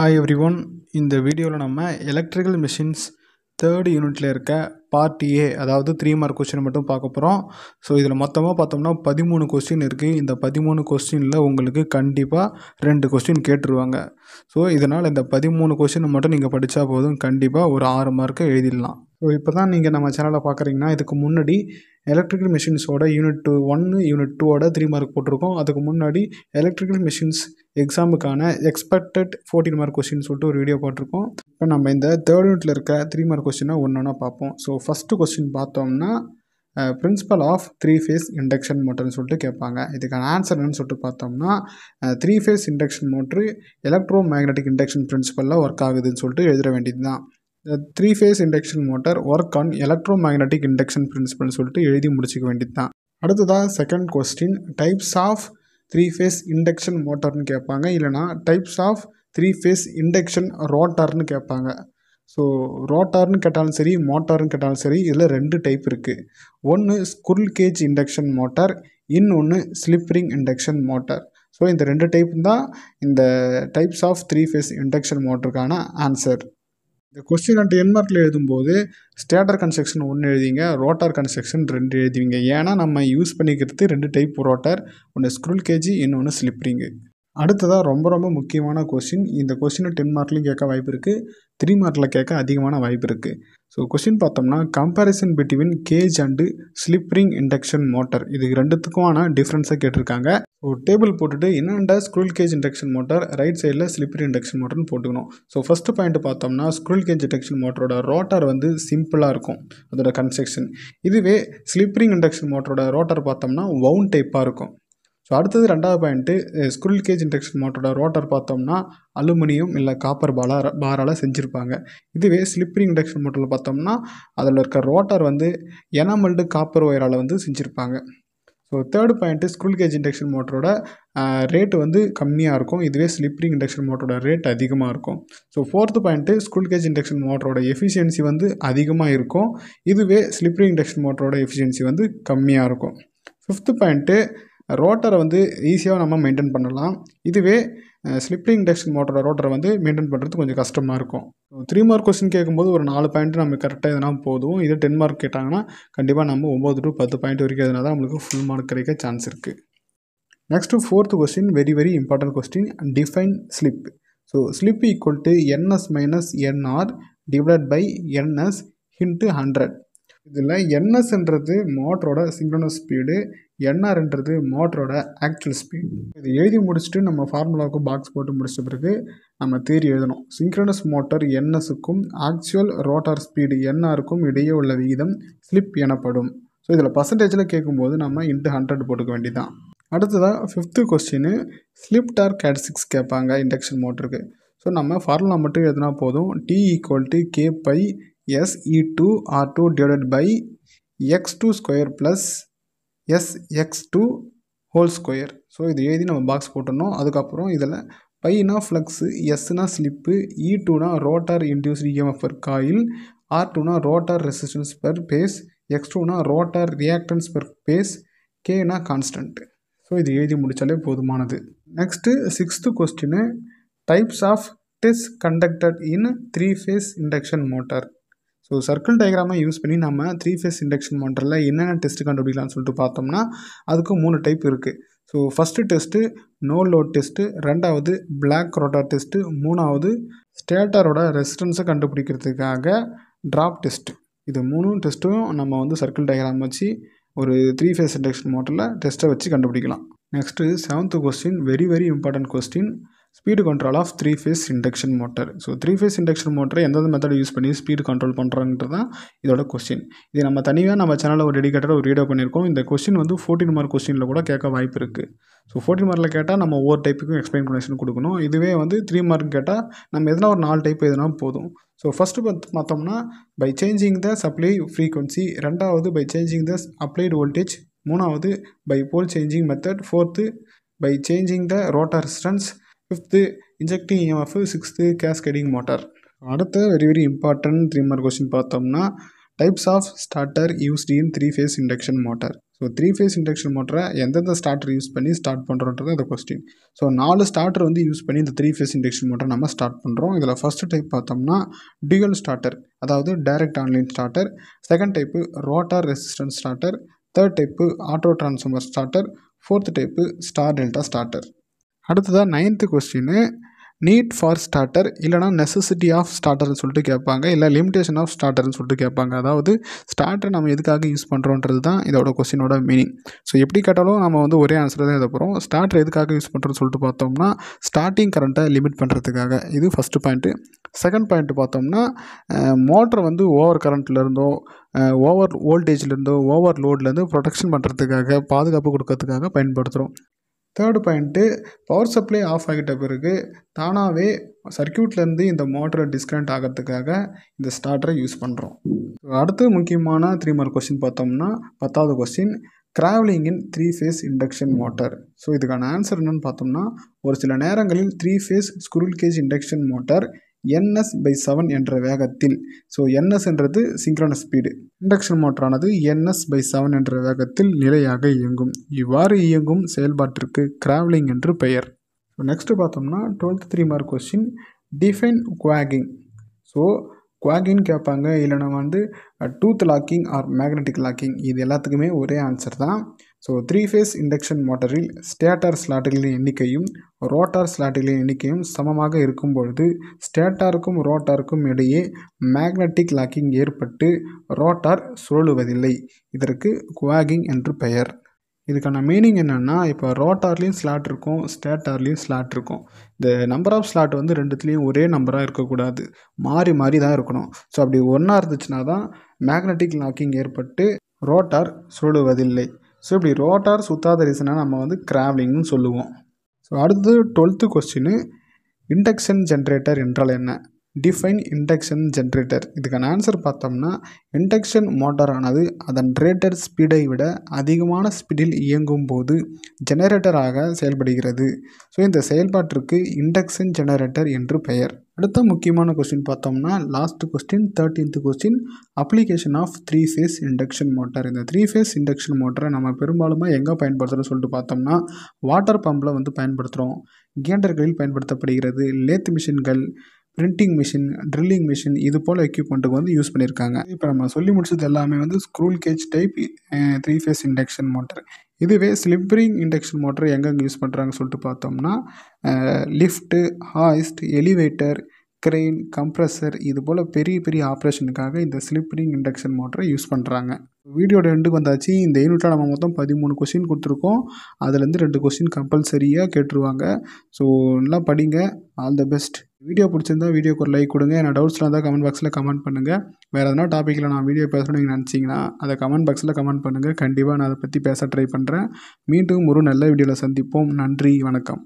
Hi every one இந்த வீடியோவில் நம்ம எலக்ட்ரிக்கல் மிஷின்ஸ் தேர்ட் யூனிட்டில் இருக்க பார்ட் ஏ அதாவது த்ரீ மார்க் கொஸ்டின் மட்டும் பார்க்க போகிறோம் ஸோ இதில் மொத்தமாக பார்த்தோம்னா பதிமூணு கொஸ்டின் இருக்குது இந்த பதிமூணு கொஸ்டினில் உங்களுக்கு கண்டிப்பாக ரெண்டு கொஸ்டின் கேட்டுருவாங்க. ஸோ இதனால் இந்த பதிமூணு கொஸ்டின் மட்டும் நீங்கள் படித்தா போதும். கண்டிப்பாக ஒரு ஆறு மார்க்கை எழுதிடலாம். ஸோ இப்போ தான் நீங்கள் நம்ம சேனலை பார்க்குறீங்கன்னா இதுக்கு முன்னாடி எலக்ட்ரிக்கல் மிஷின்ஸோட யூனிட் டூ ஒன்று யூனிட் டூவோட த்ரீ மார்க் போட்டிருக்கோம். அதுக்கு முன்னாடி எலக்ட்ரிக்கல் மிஷின்ஸ் எக்ஸாமுக்கான எக்ஸ்பெக்டட் ஃபோர்டீன் மார்க் கொஸ்டின் சொல்லிட்டு ஒரு வீடியோ போட்டிருக்கோம். இப்போ நம்ம இந்த தேர்ட் யூனிட்டில் இருக்க த்ரீ மார்க் கொஸ்டினை ஒன்று ஒன்றா பார்ப்போம். ஸோ ஃபஸ்ட்டு கொஸ்டின் பார்த்தோம்னா principle of three phase induction மோட்டர்னு சொல்லிட்டு கேட்பாங்க. இதுக்கான ஆன்சர் என்னன்னு சொல்லிட்டு பார்த்தோம்னா three phase induction motor electro magnetic induction பிரின்சிபலில் work ஆகுதுன்னு சொல்லிட்டு எழுத வேண்டியது தான் இந்த three phase induction motor work on electro magnetic induction பிரின்சிபல்னு சொல்லிட்டு எழுதி முடிச்சிக்க வேண்டியது தான் அடுத்ததாக second question types of three phase induction மோட்டார்னு கேட்பாங்க. இல்லைனா types of three phase induction ரோட்டார்னு கேட்பாங்க. ஸோ ரோட்டார்னு கேட்டாலும் சரி மோட்டார்னு கேட்டாலும் சரி இதில் ரெண்டு டைப் இருக்குது ஒன்று ஸ்குரில் கேஜ் இண்டக்ஷன் மோட்டார் இன்னொன்று slip ring induction motor so இந்த ரெண்டு டைப் தான் இந்த types of three phase induction மோட்டருக்கான answer இந்த கொஸ்டின் அண்ட் என்மார்க்கில் எழுதும்போது ஸ்டேட்டர் கன்ஸ்ட்ரக்ஷன் ஒன்று எழுதிங்க ரோட்டார் கன்ஸ்ட்ரக்ஷன் ரெண்டு எழுதுவீங்க. ஏன்னா நம்ம யூஸ் பண்ணிக்கிறது ரெண்டு டைப் ரோட்டார் ஒன்று ஸ்க்ரூல் கேஜி இன்னொன்று ஸ்லிப்ரிங்கு அடுத்ததாக ரொம்ப ரொம்ப முக்கியமான கொஸ்டின் இந்த கொஸ்டினை டென் மார்க்லையும் கேட்க வாய்ப்பு இருக்குது த்ரீ மார்க்கில் கேட்க அதிகமான வாய்ப்பு இருக்குது ஸோ கொஸ்டின் பார்த்தோம்னா comparison between cage and slip ring induction motor இது ரெண்டுத்துக்குமான டிஃப்ரென்ஸை கேட்டிருக்காங்க. ஸோ டேபிள் போட்டுட்டு என்னென்ன squirrel cage induction motor right சைடில் ஸ்லிப்ரிங் இண்டக்ஷன் மோட்டர்னு போட்டுக்கணும். ஸோ ஃபஸ்ட்டு பாயிண்ட் பார்த்தோம்னா ஸ்க்ரூல் கேஜ் இண்டக்ஷன் மோட்டரோட ரோட்டார் வந்து சிம்பிளாக இருக்கும். அதோட கன்ஸ்ட்ரக்ஷன் இதுவே ஸ்லிப்ரிங் இண்டக்ஷன் மோட்டரோட ரோட்டார் பார்த்தோம்னா வவுன் டைப்பாக இருக்கும். ஸோ அடுத்தது ரெண்டாவது பாயிண்ட்டு ஸ்குரில் கேஜ் இண்டக்ஷன் மோட்டரோட ரோட்டர் பார்த்தோம்னா அலுமினியம் இல்லை காப்பர் பாலா பாரால் செஞ்சுருப்பாங்க. இதுவே ஸ்லிப்பரிங் இண்டக்ஷன் மோட்டரில் பார்த்தோம்னா அதில் இருக்க ரோட்டர் வந்து எனாமல்டு காப்பர் ஒயரால் வந்து செஞ்சுருப்பாங்க. So third point squirrel cage induction மோட்டரோட rate வந்து கம்மியாக இருக்கும். இதுவே ஸ்லிப்பரிங் இண்டக்ஷன் மோட்டரோட ரேட் அதிகமாக இருக்கும். So fourth point squirrel cage induction மோட்டரோட efficiency வந்து அதிகமாக இருக்கும். இதுவே ஸ்லிப்பரிங் இண்டக்ஷன் மோட்டரோட எஃபிஷியன்சி வந்து கம்மியாக இருக்கும். ஃபிஃப்த்து பாயிண்ட்டு ரோட்டரை வந்து ஈஸியாக நம்ம மெயின்டைன் பண்ணலாம். இதுவே ஸ்லிப்பிங் இண்டக்ஷன் மோட்டரோட ரோட்டரை வந்து மெயின்டைன் பண்ணுறது கொஞ்சம் கஷ்டமாக இருக்கும். த்ரீ மார்க் கொஸ்டின் கேட்கும்போது ஒரு நாலு பாயிண்ட் நம்ம கரெக்டாக எதனா போதும். இதே டென் மார்க் கேட்டாங்கன்னா கண்டிப்பாக நம்ம ஒம்பது டு பத்து பாயிண்ட் வரைக்கும் எதுனா தான் நம்மளுக்கு ஃபுல் மார்க் கிடைக்க சான்ஸ் இருக்குது next fourth question very very important question define slip so slip equal to NS minus NR divide by NS into hundred இதில் என்எஸ்ன்றது மோட்டரோட சிங்க்ரனஸ் ஸ்பீடு என்ஆர்ன்றது மோட்டரோட ஆக்சுவல் ஸ்பீட் இது எழுதி முடிச்சுட்டு நம்ம ஃபார்முலாவுக்கு பாக்ஸ் போட்டு முடிச்ச பிறகு நம்ம தேரி எழுதணும். சிங்க்ரனஸ் மோட்டர் என்எஸுக்கும் ஆக்சுவல் ரோட்டார் ஸ்பீடு என்ஆருக்கும் இடையே உள்ள விகிதம் ஸ்லிப் எனப்படும். ஸோ இதில் பர்சன்டேஜில் கேட்கும்போது நம்ம இன்ட்டு ஹண்ட்ரட் போட்டுக்க வேண்டியதான் அடுத்ததாக fifth question slip torque characteristics கேட்பாங்க இண்டக்ஷன் மோட்டருக்கு ஸோ நம்ம ஃபார்முலா மட்டும் எழுதினா போதும். T equal to K phi S E two R two divided by X two square plus S X two whole square so இது எழுதி நம்ம பாக்ஸ் போட்டணும் அதுக்கப்புறம் இதில் பைனா ஃப்ளக்ஸு எஸ்னா ஸ்லிப்பு இ டூனா rotor induced EMF per coil R டூனா rotor resistance per phase X டூனா rotor reactance per phase கேனா கான்ஸ்டன்ட் ஸோ இது எழுதி முடித்தாலே போதுமானது. Next sixth question types of test conducted in three phase induction motor so circle டயக்ராமை use பண்ணி நம்ம three phase induction மோட்டரில் என்னென்ன டெஸ்ட்டு கண்டுபிடிக்கலாம்னு சொல்லிட்டு பார்த்தோம்னா அதுக்கு மூணு டைப் இருக்குது so first test no load test ரெண்டாவது பிளாக் ரோட்டார் டெஸ்ட்டு மூணாவது ஸ்டேட்டரோட ரெசிஸ்டன்ஸை கண்டுபிடிக்கிறதுக்காக ட்ராப் டெஸ்ட்டு இது மூணு டெஸ்ட்டும் நம்ம வந்து சர்க்கிள் டயக்ராம் வச்சு ஒரு த்ரீ ஃபேஸ் இண்டக்ஷன் மோட்டரில் டெஸ்ட்டை வச்சு கண்டுபிடிக்கலாம். Next seventh question very very important question speed control of three phase induction motor so three phase induction மோட்டரை எந்தெந்த மெத்தட் யூஸ் பண்ணி ஸ்பீடு கண்ட்ரோல் பண்ணுறாங்கிறது தான் இதோட கொஸ்டின் இது நம்ம தனியாக நம்ம சேனலில் ஒரு டெடிக்கேட்டடாக ஒரு வீடியோ பண்ணியிருக்கோம். இந்த கொஸ்டின் வந்து ஃபோர்டீன் மார்க் கொஸ்டினில் கூட கேட்க வாய்ப்பு இருக்குது ஸோ ஃபோர்டின் மார்க்கில் கேட்டால் நம்ம ஒவ்வொரு டைப்புக்கும் எக்ஸ்பிளனேஷன் கொடுக்கணும். இதுவே வந்து த்ரீ மார்க் கேட்டால் நம்ம எதனா ஒரு நாலு டைப் எதுனா போதும். ஸோ ஃபஸ்ட்டு பார்த்து பார்த்தோம்னா by changing the supply frequency ரெண்டாவது by changing the applied voltage மூணாவது by pole changing method fourth by changing the rotor resistance fifth injecting EMF sixth cascading motor அடுத்த very very important three mark question பார்த்தோம்னா types of starter used in three phase induction motor so three phase induction மோட்டரை எந்தெந்த starter use பண்ணி start பண்ணுறோன்றது அந்த question so நாலு starter வந்து use பண்ணி இந்த த்ரீ ஃபேஸ் இண்டக்ஷன் மோட்டரை நம்ம ஸ்டார்ட் பண்ணுறோம் இதில் ஃபஸ்ட்டு டைப் பார்த்தோம்னா டியூயல் ஸ்டார்டர் அதாவது direct online starter second type rotor resistance starter third type auto transformer starter fourth type star delta starter அடுத்ததாக ninth question need for starter இல்லைனா necessity of ஸ்டார்டர்னு சொல்லிட்டு கேட்பாங்க. இல்லை லிமிடேஷன் ஆஃப் ஸ்டார்டர்னு சொல்லிட்டு கேட்பாங்க. அதாவது ஸ்டார்டர் நம்ம எதுக்காக யூஸ் பண்ணுறோன்றது தான் இதோட கொஸ்டினோட மீனிங் ஸோ எப்படி கேட்டாலும் நம்ம வந்து ஒரே ஆன்சர் தான் எழுத போகிறோம் ஸ்டார்டர் எதுக்காக யூஸ் பண்ணுறோன்னு சொல்லிட்டு பார்த்தோம்னா ஸ்டார்டிங் கரண்ட்டை லிமிட் பண்ணுறதுக்காக இது ஃபஸ்ட்டு பாயிண்ட்டு செகண்ட் பாயிண்ட் பார்த்தோம்னா மோட்டர் வந்து ஓவர் கரண்ட்லேருந்தோ ஓவர் வோல்டேஜ்லேருந்தோ ஓவர் லோட்லேருந்து ப்ரொடெக்ஷன் பண்ணுறதுக்காக பாதுகாப்பு கொடுக்கறதுக்காக பயன்படுத்துகிறோம் third point power supply off ஆகிட்ட பிறகு தானாகவே சர்க்கியூட்லேருந்து இந்த மோட்டரை டிஸ்கனெக்ட் ஆகிறதுக்காக இந்த ஸ்டார்டரை யூஸ் பண்ணுறோம் அடுத்து முக்கியமான த்ரீ மார்க் கொஸ்டின் பார்த்தோம்னா பத்தாவது question crawling in three phase induction motor so இதுக்கான ஆன்சர் என்னென்னு பார்த்தோம்னா ஒரு சில நேரங்களில் three phase squirrel cage induction motor NS by seven என்ற வேகத்தில். ஸோ என்எஸ்ன்றது சிங்க்ரனஸ் ஸ்பீடு இண்டக்ஷன் மோட்டரானது என்எஸ் பை செவன் என்ற வேகத்தில் நிலையாக இயங்கும். இவ்வாறு இயங்கும் செயல்பாட்டிற்கு கிராவலிங் என்று பெயர். ஸோ நெக்ஸ்ட்டு பார்த்தோம்னா twelfth three mark question define cogging so குவாகின்னு கேட்பாங்க இல்லைனா வந்து tooth locking or magnetic locking. இது எல்லாத்துக்குமே ஒரே ஆன்சர் தான். ஸோ த்ரீ ஃபேஸ் இண்டக்ஷன் மோட்டரில் ஸ்டேட்டார் ஸ்லாட்டுகளின் எண்ணிக்கையும் ரோட்டார் ஸ்லாட்டுகளின் எண்ணிக்கையும் சமமாக இருக்கும் பொழுது ஸ்டேட்டாருக்கும் ரோட்டாருக்கும் இடையே மேக்னெட்டிக் லாக்கிங் ஏற்பட்டு ரோட்டார் சுழலுவதில்லை. இதற்கு குவாகிங் என்று பெயர். இதுக்கான மீனிங் என்னென்னா இப்போ ரோட்டார்லேயும் ஸ்லாட் இருக்கும் ஸ்டேட்டார்லேயும் ஸ்லாட் இருக்கும். இந்த நம்பர் ஆஃப் ஸ்லாட் வந்து ரெண்டுத்துலேயும் ஒரே நம்பராக இருக்கக்கூடாது. மாறி மாறி தான் இருக்கணும். ஸோ அப்படி ஒன்றா இருந்துச்சுன்னா தான் மேக்னெட்டிக் லாக்கிங் ஏற்பட்டு ரோட்டார் சுழுவதில்லை ஸோ இப்படி ரோட்டார் சுத்தாத ரீசனாக நம்ம வந்து கிராவலிங்னு சொல்லுவோம். ஸோ அடுத்தது டுவெல்த்து கொஸ்டின் இண்டக்ஷன் ஜென்ரேட்டர் என்றால் என்ன? டிஃபைன் இண்டக்ஷன் ஜென்ரேட்டர் இதுக்கான ஆன்சர் பார்த்தோம்னா இண்டக்ஷன் மோட்டாரானது அதன் ரேட்டட் ஸ்பீடை விட அதிகமான ஸ்பீடில் இயங்கும் போது ஜெனரேட்டராக செயல்படுகிறது. ஸோ இந்த செயல்பாட்டிற்கு இண்டக்ஷன் ஜெனரேட்டர் என்று பெயர். அடுத்த முக்கியமான கொஸ்டின் பார்த்தோம்னா last question thirteenth question application of three phase induction motor இந்த த்ரீ ஃபேஸ் இண்டக்ஷன் மோட்டரை நம்ம பெரும்பாலுமா எங்கே பயன்படுத்துகிறோம் சொல்லிட்டு பார்த்தோம்னா வாட்டர் பம்பில் வந்து பயன்படுத்துகிறோம் கியண்டர்களில் பயன்படுத்தப்படுகிறது. லேத் மிஷின்கள் பிரிண்டிங் மிஷின் ட்ரில்லிங் மிஷின் இது போல் எக்யூப்மெண்ட்டுக்கு வந்து யூஸ் பண்ணியிருக்காங்க இப்போ நம்ம சொல்லி முடிச்சது எல்லாமே வந்து squirrel cage type three phase induction motor இதுவே ஸ்லிப்பரிங் இண்டக்ஷன் மோட்டர் எங்கெங்கே யூஸ் பண்ணுறாங்கன்னு சொல்லிட்டு பார்த்தோம்னா lift hoist elevator crane compressor இது போல் பெரிய பெரிய ஆப்ரேஷனுக்காக இந்த ஸ்லிப்பரிங் இண்டக்ஷன் மோட்டரை யூஸ் பண்ணுறாங்க வீடியோட ரெண்டுக்கு வந்தாச்சு. இந்த யூனிட்டில் நம்ம மொத்தம் பதிமூணு கொஸ்டின் கொடுத்துருக்கோம். அதுலேருந்து ரெண்டு கொஸ்டின் கம்பல்சரியாக கேட்டுருவாங்க. ஸோ நல்லா படிங்க. ஆல் த பெஸ்ட் வீடியோ பிடிச்சிருந்தா வீடியோக்கு ஒரு லைக் கொடுங்க. என்ன டவுட்ஸ்லாம் இருந்தால் கமெண்ட் பாக்ஸில் கமெண்ட் பண்ணுங்கள் வேறு எதனா டாப்பிக்கில் நான் வீடியோ பேசணும்னு நீங்கள் நினச்சிங்கன்னா அதை கமெண்ட் பாக்ஸில் கமெண்ட் பண்ணுங்கள் கண்டிப்பாக நான் அதை பற்றி பேச ட்ரை பண்ணுறேன் மீண்டும் ஒரு நல்ல வீடியோவில் சந்திப்போம். நன்றி. வணக்கம்.